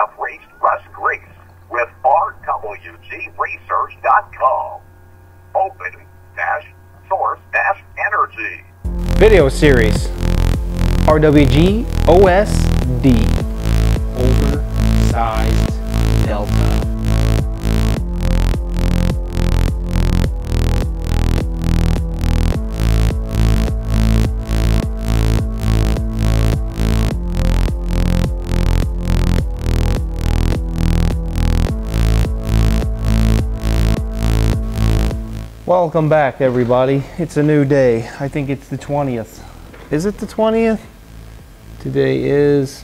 have reached Russ Gries with rwgresearch.com. Open dash source dash energy. Video series RWG Welcome back everybody. It's a new day. I think it's the 20th. Is it the 20th? Today is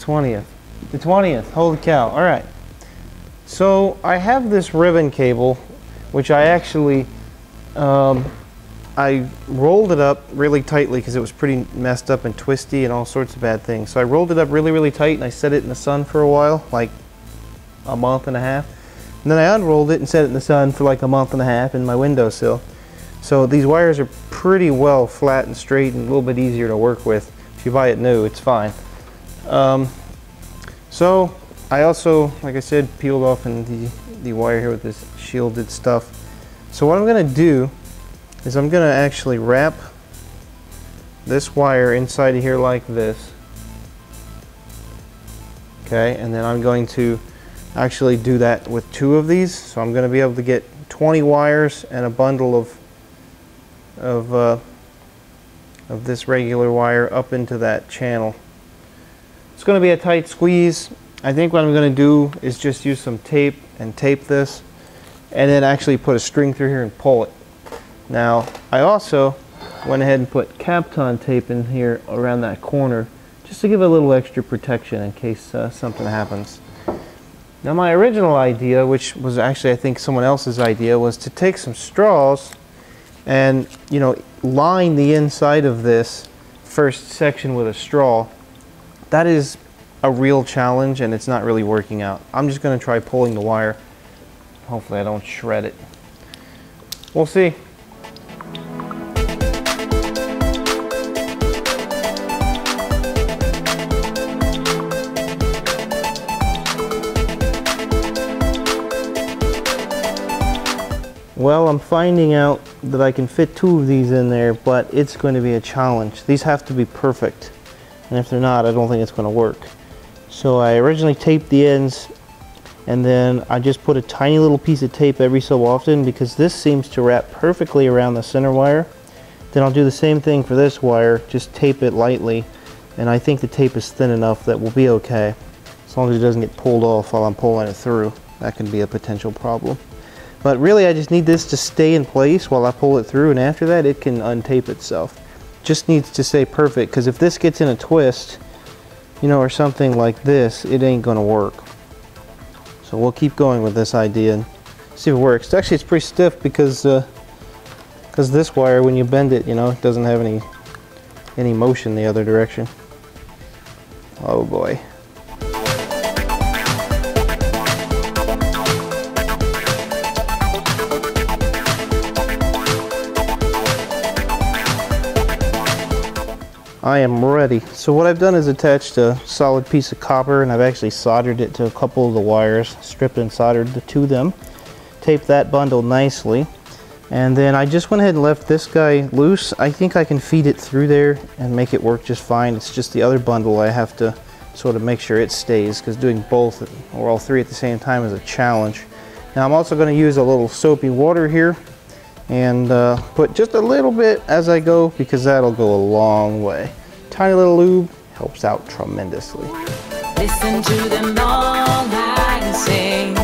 20th. The 20th. Holy cow. All right. So I have this ribbon cable, which I actually, um, I rolled it up really tightly because it was pretty messed up and twisty and all sorts of bad things. So I rolled it up really, really tight and I set it in the sun for a while, like a month and a half. And then I unrolled it and set it in the sun for like a month and a half in my windowsill. So these wires are pretty well flat and straight and a little bit easier to work with. If you buy it new, it's fine. Um, so I also, like I said, peeled off in the, the wire here with this shielded stuff. So what I'm going to do is I'm going to actually wrap this wire inside of here like this. Okay, and then I'm going to actually do that with two of these. So I'm going to be able to get 20 wires and a bundle of of uh, of this regular wire up into that channel. It's going to be a tight squeeze. I think what I'm going to do is just use some tape and tape this and then actually put a string through here and pull it. Now I also went ahead and put Kapton tape in here around that corner just to give a little extra protection in case uh, something happens. Now my original idea, which was actually I think someone else's idea, was to take some straws and you know line the inside of this first section with a straw. That is a real challenge and it's not really working out. I'm just going to try pulling the wire. Hopefully I don't shred it. We'll see. Well, I'm finding out that I can fit two of these in there, but it's going to be a challenge. These have to be perfect. And if they're not, I don't think it's going to work. So I originally taped the ends and then I just put a tiny little piece of tape every so often because this seems to wrap perfectly around the center wire. Then I'll do the same thing for this wire, just tape it lightly and I think the tape is thin enough that we'll be okay. As long as it doesn't get pulled off while I'm pulling it through. That can be a potential problem. But really I just need this to stay in place while I pull it through and after that it can untape itself. Just needs to stay perfect because if this gets in a twist, you know, or something like this, it ain't gonna work. So we'll keep going with this idea and see if it works. Actually it's pretty stiff because uh, because this wire when you bend it, you know, it doesn't have any any motion the other direction. Oh boy. I am ready. So what I've done is attached a solid piece of copper and I've actually soldered it to a couple of the wires, stripped and soldered to them. Taped that bundle nicely. And then I just went ahead and left this guy loose. I think I can feed it through there and make it work just fine. It's just the other bundle I have to sort of make sure it stays because doing both or all three at the same time is a challenge. Now I'm also going to use a little soapy water here and uh, put just a little bit as I go because that'll go a long way. Tiny little lube helps out tremendously. Listen to them all and sing.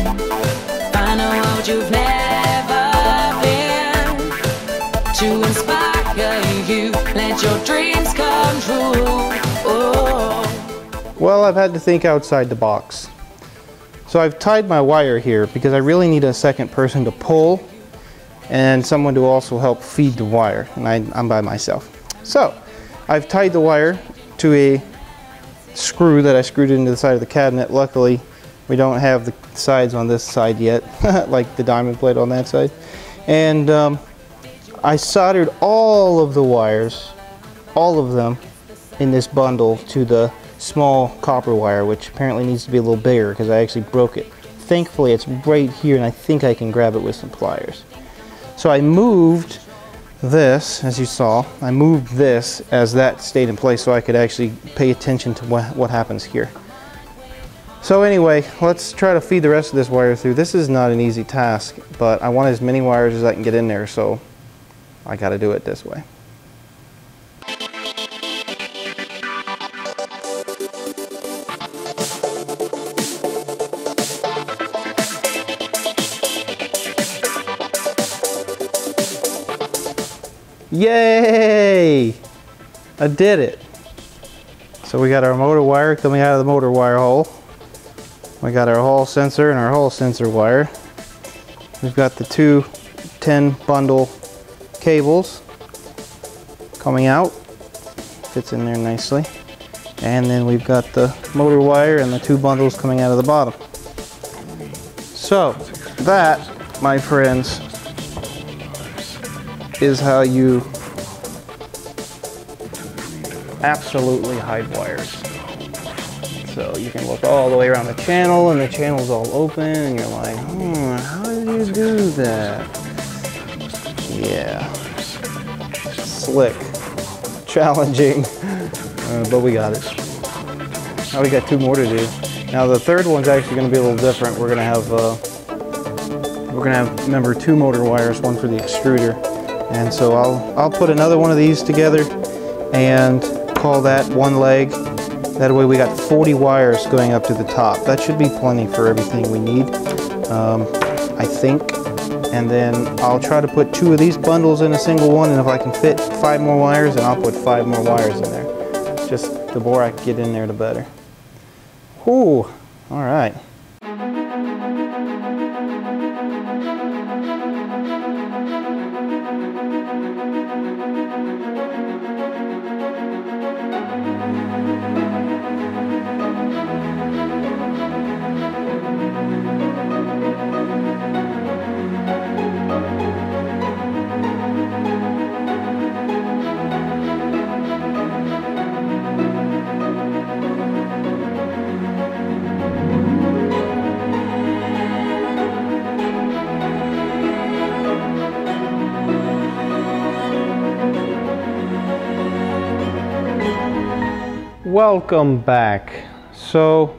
Find a world you've never been. To inspire you, let your dreams come true. Oh. Well, I've had to think outside the box. So I've tied my wire here because I really need a second person to pull and someone to also help feed the wire and I, am by myself. So I've tied the wire to a screw that I screwed into the side of the cabinet. Luckily we don't have the sides on this side yet like the diamond plate on that side and um, I soldered all of the wires all of them in this bundle to the small copper wire, which apparently needs to be a little bigger because I actually broke it. Thankfully, it's right here and I think I can grab it with some pliers. So I moved this, as you saw, I moved this as that stayed in place so I could actually pay attention to what, what happens here. So anyway, let's try to feed the rest of this wire through. This is not an easy task, but I want as many wires as I can get in there, so I gotta do it this way. Yay! I did it. So we got our motor wire coming out of the motor wire hole. We got our hall sensor and our hall sensor wire. We've got the two 10 bundle cables coming out. Fits in there nicely. And then we've got the motor wire and the two bundles coming out of the bottom. So that, my friends, is how you absolutely hide wires. So you can look all the way around the channel and the channel's all open and you're like, hmm, how did you do that? Yeah. Slick. Challenging. Uh, but we got it. Now we got two more to do. Now the third one's actually going to be a little different. We're going to have, uh, we're going to have, remember, two motor wires, one for the extruder. And so I'll, I'll put another one of these together and call that one leg. That way we got 40 wires going up to the top. That should be plenty for everything we need, um, I think. And then I'll try to put two of these bundles in a single one, and if I can fit five more wires, then I'll put five more wires in there. Just the more I can get in there, the better. Whew, all right. Welcome back. So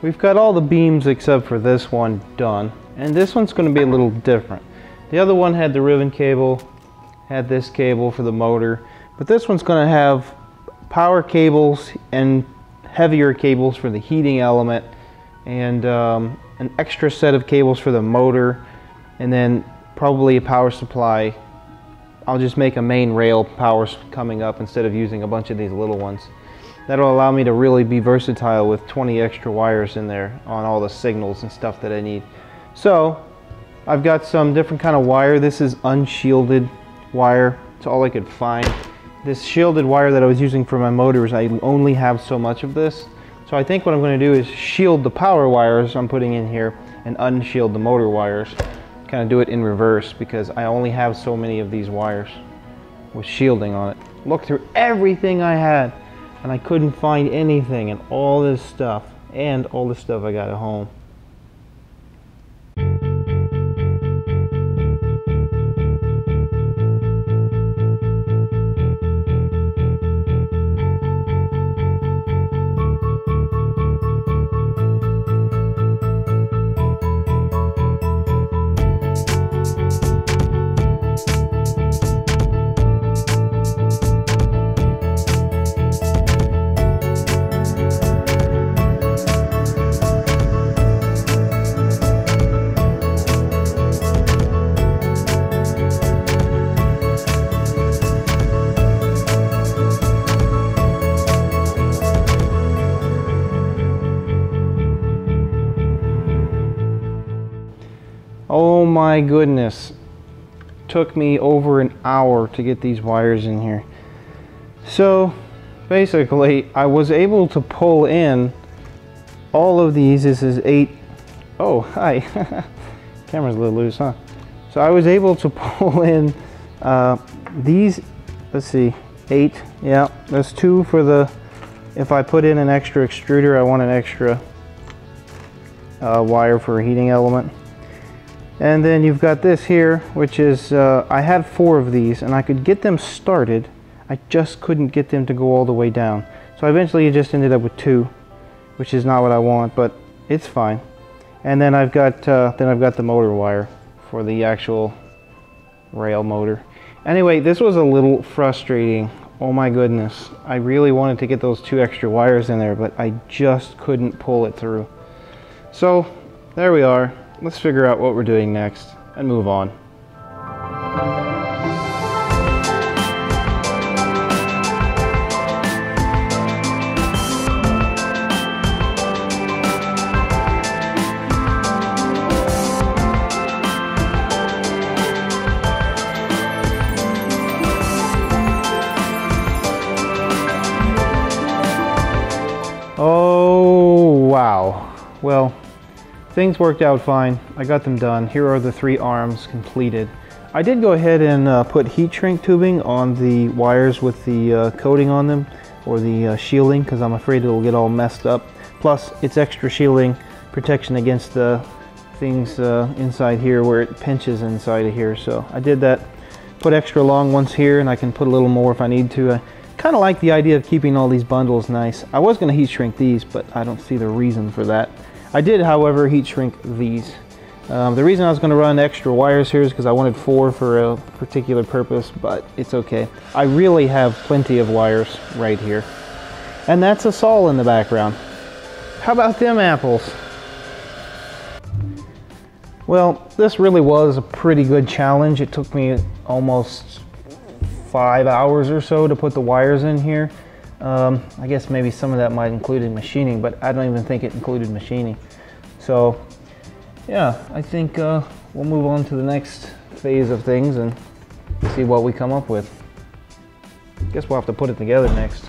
we've got all the beams except for this one done. And this one's going to be a little different. The other one had the ribbon cable, had this cable for the motor. But this one's going to have power cables and heavier cables for the heating element and um, an extra set of cables for the motor and then probably a power supply. I'll just make a main rail power coming up instead of using a bunch of these little ones. That'll allow me to really be versatile with 20 extra wires in there on all the signals and stuff that I need. So I've got some different kind of wire. This is unshielded wire. It's all I could find. This shielded wire that I was using for my motors, I only have so much of this. So I think what I'm going to do is shield the power wires I'm putting in here and unshield the motor wires. Kind of do it in reverse because I only have so many of these wires with shielding on it. Look through everything I had and I couldn't find anything and all this stuff and all the stuff I got at home. My goodness. Took me over an hour to get these wires in here. So basically I was able to pull in all of these. This is eight. Oh, hi. Camera's a little loose, huh? So I was able to pull in uh, these, let's see, eight. Yeah, there's two for the if I put in an extra extruder, I want an extra uh, wire for a heating element. And then you've got this here, which is, uh, I had four of these and I could get them started. I just couldn't get them to go all the way down. So eventually you just ended up with two, which is not what I want, but it's fine. And then I've got, uh, then I've got the motor wire for the actual rail motor. Anyway, this was a little frustrating. Oh my goodness. I really wanted to get those two extra wires in there, but I just couldn't pull it through. So there we are. Let's figure out what we're doing next and move on. Oh, wow. Well, things worked out fine. I got them done. Here are the three arms completed. I did go ahead and uh, put heat shrink tubing on the wires with the uh, coating on them or the uh, shielding because I'm afraid it'll get all messed up. Plus, it's extra shielding protection against the things uh, inside here where it pinches inside of here. So I did that. Put extra long ones here and I can put a little more if I need to. I, kind of like the idea of keeping all these bundles nice. I was going to heat shrink these, but I don't see the reason for that. I did, however, heat shrink these. Um, the reason I was going to run extra wires here is because I wanted four for a particular purpose, but it's okay. I really have plenty of wires right here. And that's a saw in the background. How about them apples? Well, this really was a pretty good challenge. It took me almost five hours or so to put the wires in here. Um, I guess maybe some of that might include machining, but I don't even think it included machining. So yeah, I think uh, we'll move on to the next phase of things and see what we come up with. Guess we'll have to put it together next.